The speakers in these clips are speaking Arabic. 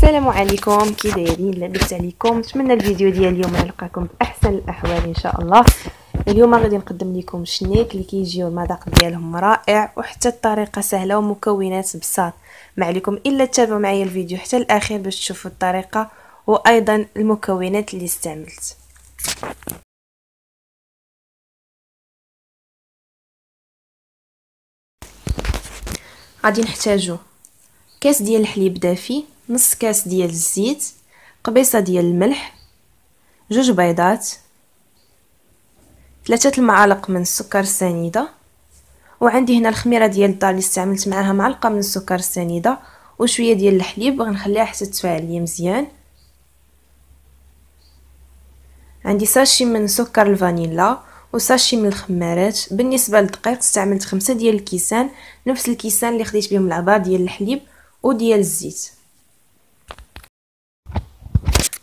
السلام عليكم. كي دايرين لاباس عليكم. نتمنى الفيديو ديال اليوم يلقاكم بأحسن الأحوال إن شاء الله. اليوم غادي نقدم لكم شنيك اللي كيجيو المذاق ديالهم رائع وحتى الطريقة سهلة ومكونات بساط. ما عليكم إلا تتابعوا معايا الفيديو حتى الأخير باش تشوفوا الطريقة وأيضا المكونات اللي استعملت. غادي نحتاجو كاس ديال الحليب دافي. نص كاس ديال الزيت قبيصة ديال الملح جوج بيضات ثلاثة المعالق من السكر السنيدة وعندي هنا الخميرة ديال الدار اللي استعملت معاها معلقة من السكر السنيدة وشوية ديال الحليب غنخليها حتى تفاعل لي مزيان. عندي ساشي من سكر الفانيلا وساشي من الخمارات. بالنسبة للدقيق استعملت خمسة ديال الكيسان نفس الكيسان اللي خديت بهم العبار ديال الحليب وديال الزيت.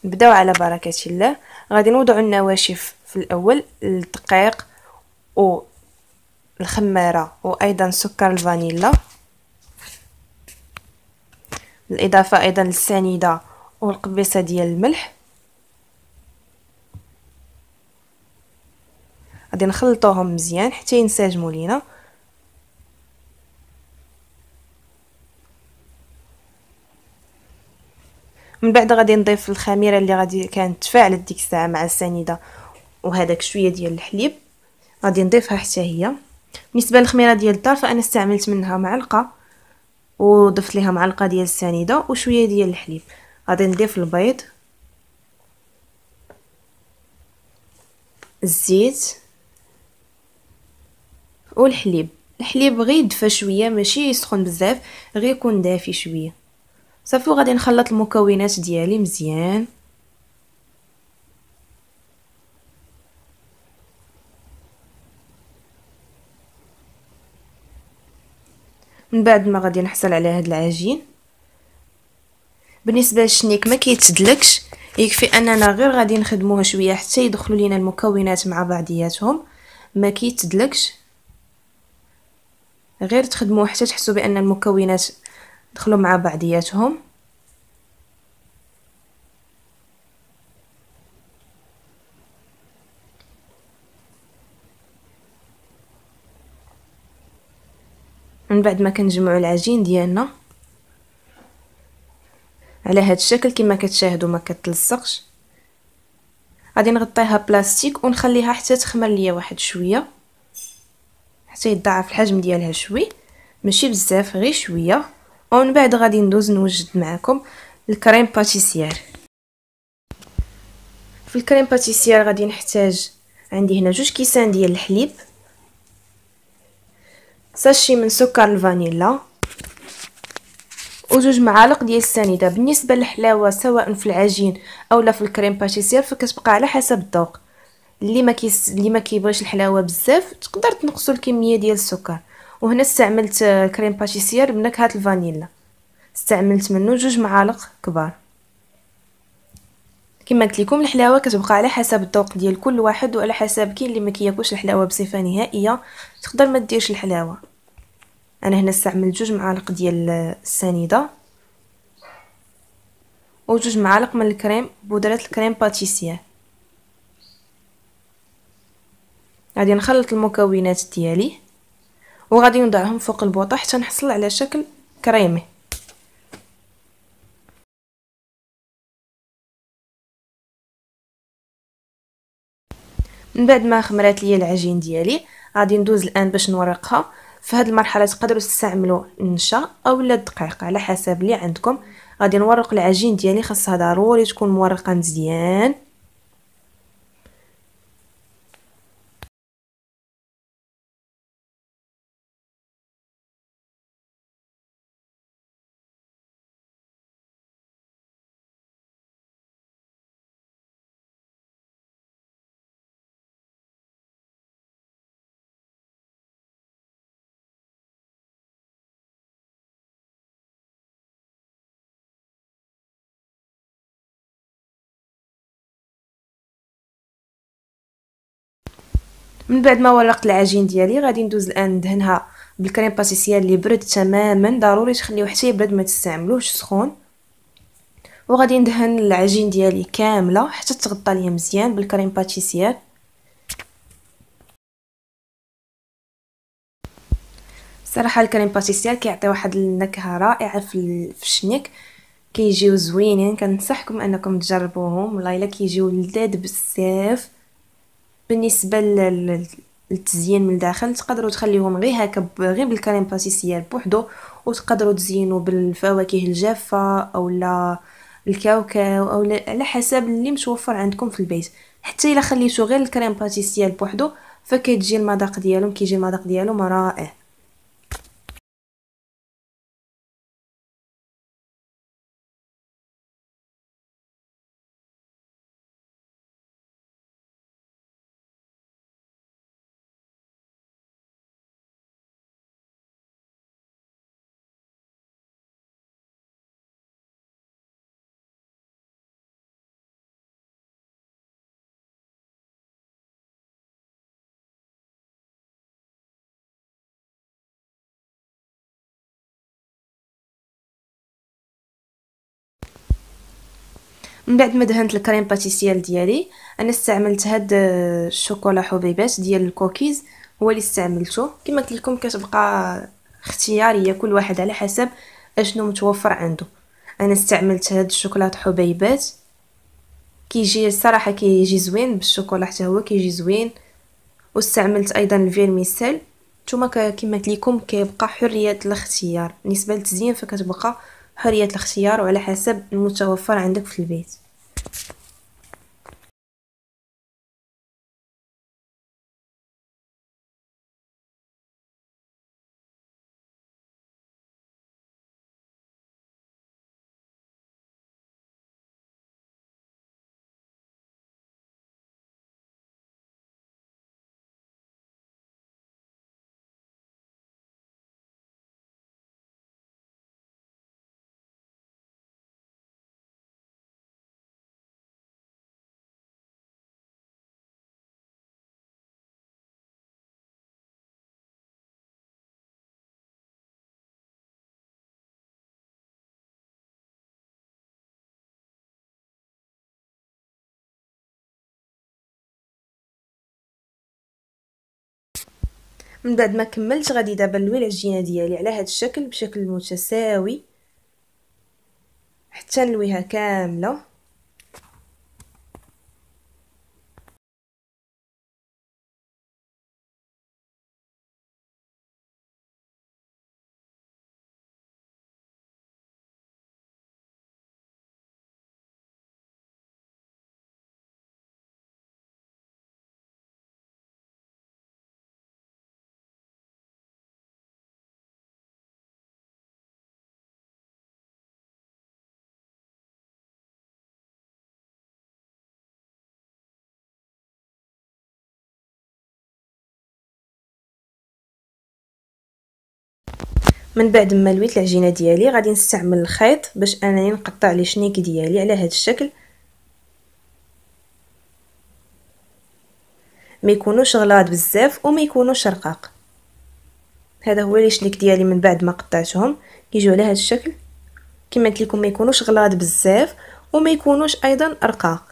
نبداو على بركة الله. غادي نوضعوا النواشف في الأول الدقيق والخماره وأيضا سكر الفانيلا. بالإضافة أيضا للسنيده والقبيصه ديال الملح. غادي نخلطوهم مزيان حتى ينسجموا لينا. من بعد غادي نضيف الخميرة اللي غادي كانت تفاعلت ديك الساعة مع السنيدة وهذاك شوية ديال الحليب. غادي نضيفها حتى هي. بالنسبة للخميرة ديال الدار فأنا استعملت منها معلقة وضفت ليها معلقة ديال السنيدة وشوية ديال الحليب. غادي نضيف البيض الزيت والحليب. الحليب غير يدفى شوية ماشي يسخن بزاف غير يكون دافي شوية. صافي وغادي نخلط المكونات ديالي مزيان. من بعد ما غادي نحصل على هذا العجين. بالنسبة للشنيك ما كيتسدلكش يكفي أننا غير غادي نخدموها شوية حتى يدخلوا لينا المكونات مع بعضياتهم. ما كيتسدلكش غير تخدموه حتى تحسوا بأن المكونات دخلوا مع بعضياتهم. من بعد ما كنجمعوا العجين ديالنا على هذا الشكل كما كتشاهدوا ما كتلصقش. غادي نغطيها بلاستيك ونخليها حتى تخمر ليا واحد شوية حتى يضاعف الحجم ديالها شوي ماشي بزاف غير شوية. ومن بعد غادي ندوز نوجد معكم ال crème pâtissière في ال crème pâtissière غادي نحتاج عندي هنا جوج كيسان ديال الحليب sachet من سكر الفانيلا وجوج معالق ديال السنيدة. بالنسبة للحلاوة سواء في العجين اولا في الكريم باتيسير فكتبقى على حسب الذوق. اللي ما كيس اللي ما كيبغيش الحلاوة بزاف تقدر تنقصوا الكمية ديال السكر. وهنا استعملت كريم باتيسير بنكهه الفانيلا. استعملت منه جوج معالق كبار. كما قلت لكم الحلاوة كتبقى على حسب الذوق ديال كل واحد وعلى حسب كاين اللي ما كياكلش الحلاوة بصفة نهائية. تقدر ما ديرش الحلاوة. أنا هنا استعملت جوج معالق ديال السنيدة. وجوج معالق من الكريم بودرة الكريم باتيسير غادي نخلط المكونات ديالي. وغادي نضعهم فوق البوطة حتى نحصل على شكل كريمي. من بعد ما خمرات ليا العجين ديالي غادي ندوز الآن باش نورقها. في هذه المرحلة تقدروا تستعملوا النشا اولا الدقيق على حسب اللي عندكم. غادي نورق العجين ديالي خاصها ضروري تكون مورقة مزيان. من بعد ما ورقت العجين ديالي غادي ندوز الآن ندهنها بال crème pâtissière اللي برد تماما. ضروري تخليوه حتى يبرد ما تستعملوهش سخون. وغادي ندهن العجين ديالي كاملة حتى تغطى ليا مزيان بال crème pâtissière صراحة ال crème pâtissière كيعطي واحد النكهة رائعة في الشنيك. كيجيو زوينين. كنصحكم أنكم تجربوهم. والله إلا كيجيو لذاذ بزاف. بالنسبة للتزيين من الداخل تقدروا تخليهم غير هكا غير بالكريم باتيسير بوحدو وتقدروا تزينوا بالفواكه الجافة اولا الكاوكاو أو على حسب اللي متوفر عندكم في البيت. حتى إلا خليتو غير الكريم باتيسير بوحدو فكتجي المذاق ديالهم كيجي المذاق ديالهم رائع. من بعد ما دهنت ال crème pâtissière ديالي أنا استعملت هاد الشوكولا حبيبات ديال الكوكيز هو اللي استعملته. كما قلت لكم كتبقى اختيارية كل واحد على حسب أشنو متوفر عنده. أنا استعملت هاد الشوكولات حبيبات. كيجي الصراحة كيجي زوين بالشوكولا حتى هو كيجي زوين. واستعملت أيضا ال vermicelle. نتوما كما قلت لكم كيبقى حرية الاختيار. بالنسبة للتزيين فكتبقى حرية الاختيار وعلى حسب المتوفر عندك في البيت. من بعد ما كملت غادي دابا نلوي العجينه ديالي على هذا الشكل بشكل متساوي حتى نلويها كاملة. من بعد ما لويت العجينة ديالي غادي نستعمل الخيط باش أنني نقطع لي شنيك ديالي على هذا الشكل. ما يكونوش غلاظ بزاف وما يكونوش رقاق. هذا هو لي شنيك ديالي من بعد ما قطعتهم. كيجيو على هذا الشكل. كما قلت لكم ما يكونوش غلاظ بزاف وما يكونوش أيضا رقاق.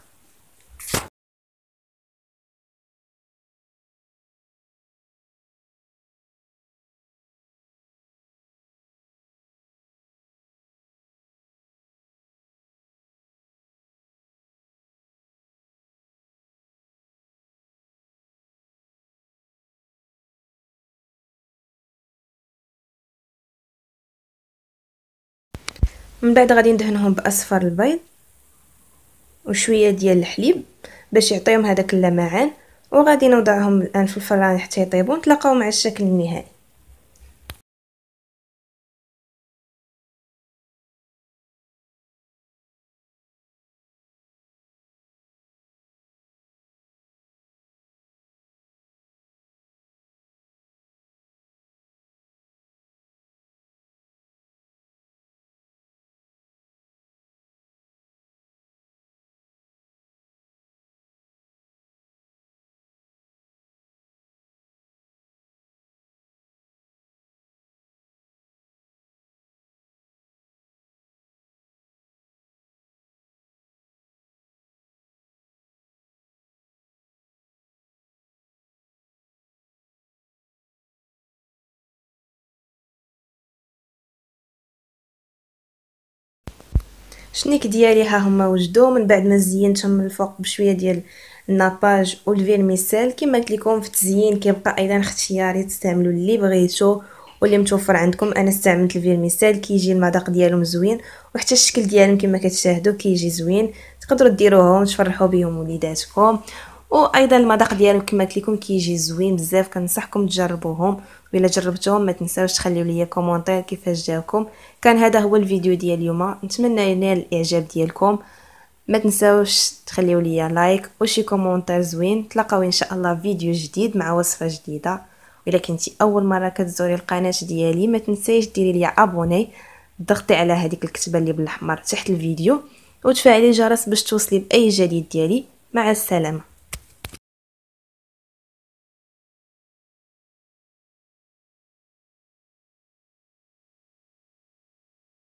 من بعد غادي ندهنهم بأصفر البيض وشوية ديال الحليب باش يعطيهم هذاك اللمعان وغادي نوضعهم الآن في الفران حتى يطيبوا نتلاقاو مع الشكل النهائي. شنيك ديالي ها هما وجدوا من بعد ما زينتهم من الفوق بشوية ديال ال nappage وال vermicelle كما قلت لكم في التزيين كيبقى أيضا اختياري تستعملوا اللي بغيتو واللي متوفر عندكم. أنا استعملت ال vermicelle كيجي المذاق ديالهم زوين وحتى الشكل ديالهم كما كتشاهدوا كيجي زوين. تقدروا ديروهم تفرحوا بهم وليداتكم. وأيضا المذاق ديالهم كما قلت لكم كيجي زوين بزاف كنصحكم تجربوهم. وإلا جربتوهم ما تنساوش تخليو ليا commentaire كيفاش جاوكم. كان هذا هو الفيديو ديال اليوم. نتمنى ينال الإعجاب ديالكم. ما تنساوش تخليو ليا like وشي commentaire زوين. تلاقاو إن شاء الله فيديو جديد مع وصفة جديدة. الا كنتي أول مرة كتزوري القناة ديالي ما تنسيش ديري لي abonner ضغطي على هذيك الكتبة اللي بالأحمر تحت الفيديو. وتفعلي الجرس باش توصلي بأي جديد ديالي. مع السلامة.